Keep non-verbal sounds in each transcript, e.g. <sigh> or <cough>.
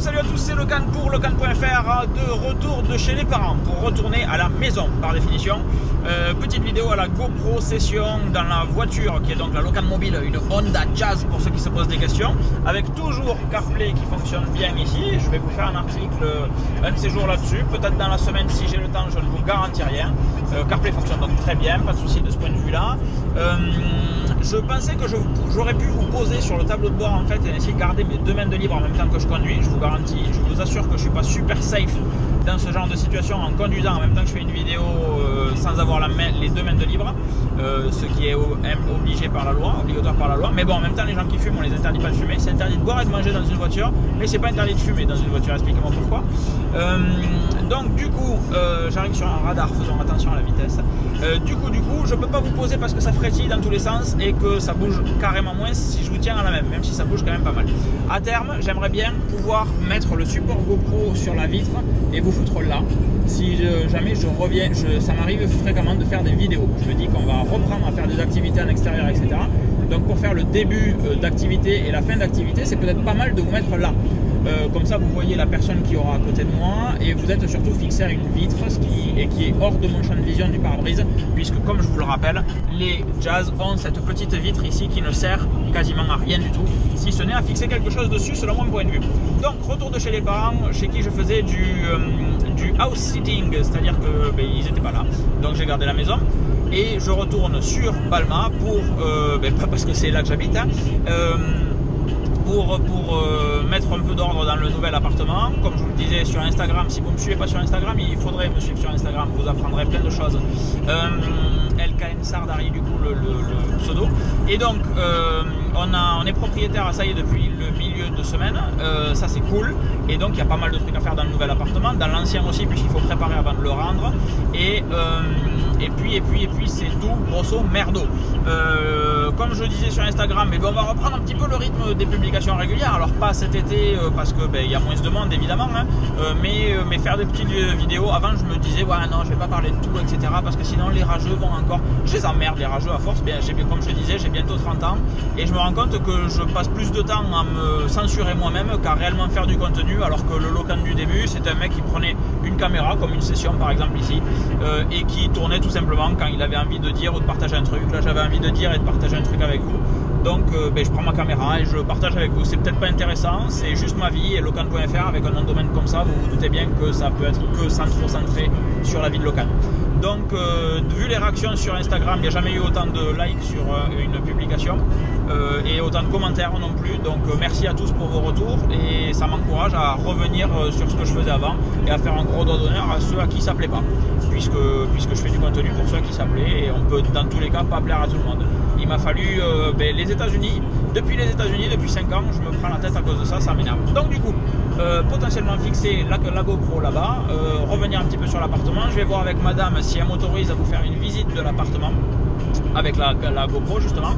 salut à tous, c'est Locan pour Locan.fr de retour de chez les parents pour retourner à la maison par définition. Euh, petite vidéo à la GoPro session dans la voiture qui est donc la Locan Mobile, une Honda Jazz pour ceux qui se posent des questions, avec toujours CarPlay qui fonctionne bien ici. Je vais vous faire un article un de ces jours là-dessus, peut-être dans la semaine si j'ai le temps, je ne vous garantis rien. Euh, CarPlay fonctionne donc très bien, pas de souci de ce point de vue-là. Euh, je pensais que j'aurais pu vous poser sur le tableau de bord en fait et essayer de garder mes deux mains de libre en même temps que je conduis. Je vous garantis, je vous assure que je suis pas super safe dans ce genre de situation en conduisant en même temps que je fais une vidéo euh, sans avoir les deux mains de libre, euh, ce qui est obligé par la loi, obligatoire par la loi. Mais bon, en même temps, les gens qui fument, on les interdit pas de fumer. C'est interdit de boire et de manger dans une voiture, mais c'est pas interdit de fumer dans une voiture. Expliquez-moi pourquoi. Donc du coup, j'arrive sur un radar, faisons attention à la vitesse. du coup, du coup, je peux pas vous poser parce que ça dans tous les sens et que ça bouge carrément moins si je vous tiens à la même, même si ça bouge quand même pas mal. À terme, j'aimerais bien pouvoir mettre le support GoPro sur la vitre et vous foutre là. Si jamais je reviens, ça m'arrive fréquemment de faire des vidéos. Je me dis qu'on va reprendre à faire des activités en extérieur, etc. Donc pour faire le début euh, d'activité et la fin d'activité, c'est peut-être pas mal de vous mettre là. Euh, comme ça, vous voyez la personne qui aura à côté de moi et vous êtes surtout fixé à une vitre, qui, est hors de mon champ de vision du pare-brise, puisque comme je vous le rappelle, les Jazz ont cette petite vitre ici qui ne sert quasiment à rien du tout, si ce n'est à fixer quelque chose dessus selon mon point de vue. Donc, retour de chez les parents, chez qui je faisais du, euh, house sitting, c'est-à-dire qu'ils ben, n'étaient pas là, donc j'ai gardé la maison et je retourne sur Palma pour, euh, ben, parce que c'est là que j'habite, hein, pour, euh, mettre un peu d'ordre dans le nouvel appartement. Comme je vous le disais sur Instagram, si vous ne me suivez pas sur Instagram, il faudrait me suivre sur Instagram, vous apprendrez plein de choses. Euh, LKN Sardari, du coup, le, pseudo. Et donc, euh, on, a, on est propriétaire, ça y est, depuis de semaine. Euh, ça, c'est cool. Et donc, il y a pas mal de trucs à faire dans le nouvel appartement, dans l'ancien aussi, puisqu'il faut préparer avant de le rendre. Et, et puis, et puis, et puis, c'est tout, grosso merdo. comme je disais sur Instagram, mais bon, on va reprendre un petit peu le rythme des publications régulière. Alors pas cet été euh, parce que ben, il y a moins de demandes évidemment, hein. euh, mais, euh, mais faire des petites vidéos. Avant je me disais ouais non je vais pas parler de tout etc parce que sinon les rageux vont encore. Je les emmerde les rageux à force. Bien, comme je disais j'ai bientôt 30 ans et je me rends compte que je passe plus de temps à me censurer moi-même qu'à réellement faire du contenu. Alors que le local du début c'est un mec qui prenait une caméra comme une session par exemple ici et qui tournait tout simplement quand il avait envie de dire ou de partager un truc. Là j'avais envie de dire et de partager un truc avec vous. Donc euh, ben, je prends ma caméra et je partage avec vous. C'est peut-être pas intéressant, c'est juste ma vie et locan.fr avec un nom de domaine comme ça, vous vous doutez bien que ça peut être que centré sur la vie de Locan. Donc euh, vu les réactions sur Instagram, il n'y a jamais eu autant de likes sur euh, une publication et autant de commentaires non plus. Donc merci à tous pour vos retours et ça m'encourage à revenir sur ce que je faisais avant et à faire un gros doigt d'honneur à ceux à qui ça plaît pas. Puisque, puisque je fais du contenu pour ceux qui ça plaît et on peut dans tous les cas pas plaire à tout le monde il m'a fallu euh, ben, les États-Unis. Depuis les États-Unis, depuis 5 ans, je me prends la tête à cause de ça, ça m'énerve. Donc du coup, euh, potentiellement fixer la, GoPro là-bas, euh, revenir un petit peu sur l'appartement. Je vais voir avec madame si elle m'autorise à vous faire une visite de l'appartement avec la, la GoPro justement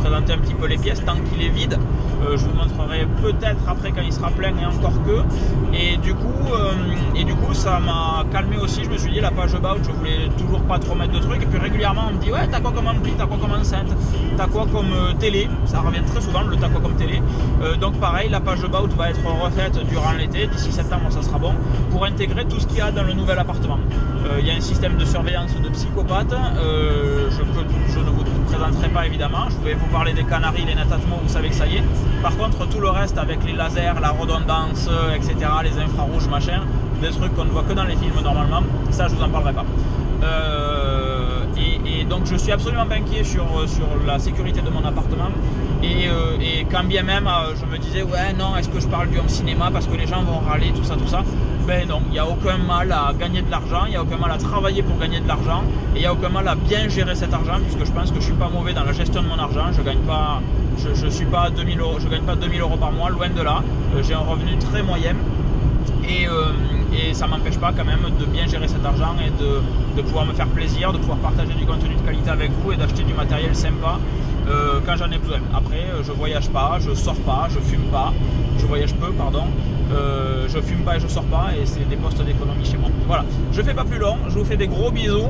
présenter un petit peu les pièces tant qu'il est vide. Euh, je vous montrerai peut-être après quand il sera plein et encore que. Et du coup, euh, et du coup ça m'a calmé aussi. Je me suis dit la page about, je voulais toujours pas trop mettre de trucs. Et puis régulièrement on me dit ouais t'as quoi comme ampli, t'as quoi comme enceinte, t'as quoi comme euh, télé. Ça revient très souvent le t'as quoi comme télé. donc pareil, la page about va être refaite durant l'été. D'ici septembre ça sera bon pour intégrer tout ce qu'il y a dans le nouvel appartement. Il y a un système de surveillance de psychopathe. je, ne vous présenterai pas évidemment. Je vais vous parler des canaries, les natatmos, vous savez que ça y est. Par contre, tout le reste avec les lasers, la redondance, etc., les infrarouges, machin, des trucs qu'on ne voit que dans les films normalement, ça je vous en parlerai pas. Euh, et, donc je suis absolument pas inquiet sur, sur la sécurité de mon appartement. Et, euh, quand bien même euh, je me disais ouais non est-ce que je parle du home cinéma parce que les gens vont râler tout ça tout ça ben non, il n'y a aucun mal à gagner de l'argent, il n'y a aucun mal à travailler pour gagner de l'argent, et il n'y a aucun mal à bien gérer cet argent, puisque je pense que je suis pas mauvais dans la gestion de mon argent, je gagne pas, je, suis pas 2000 euros, je gagne pas 2000 euros par mois, loin de là, euh, j'ai un revenu très moyen, et, euh, et ça m'empêche pas quand même de bien gérer cet argent et de, de, pouvoir me faire plaisir, de pouvoir partager du contenu de qualité avec vous et d'acheter du matériel sympa euh, quand j'en ai besoin. Après, je voyage pas, je sors pas, je fume pas, je voyage peu, pardon. Euh, je fume pas et je sors pas et c'est des postes d'économie chez moi. Voilà, je fais pas plus long, je vous fais des gros bisous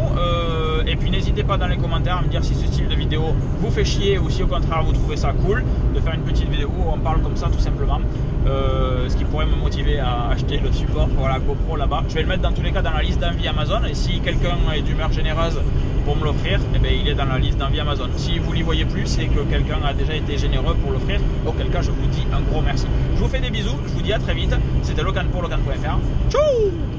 euh, et puis n'hésitez pas dans les commentaires à me dire si ce style de vidéo vous fait chier ou si au contraire vous trouvez ça cool de faire une petite vidéo où on parle comme ça tout simplement. Euh, ce qui pourrait me motiver à <laughs> acheter le support pour la GoPro là-bas. Je vais le mettre dans tous les cas dans la liste d'envie Amazon et si quelqu'un est d'humeur généreuse pour me l'offrir, eh bien, il est dans la liste d'envie Amazon. Si vous n'y voyez plus, c'est que quelqu'un a déjà été généreux pour l'offrir, auquel cas je vous dis un gros merci. Je vous fais des bisous, je vous dis à très vite. C'était Locan pour Locan.fr. Tchou